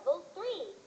level 3.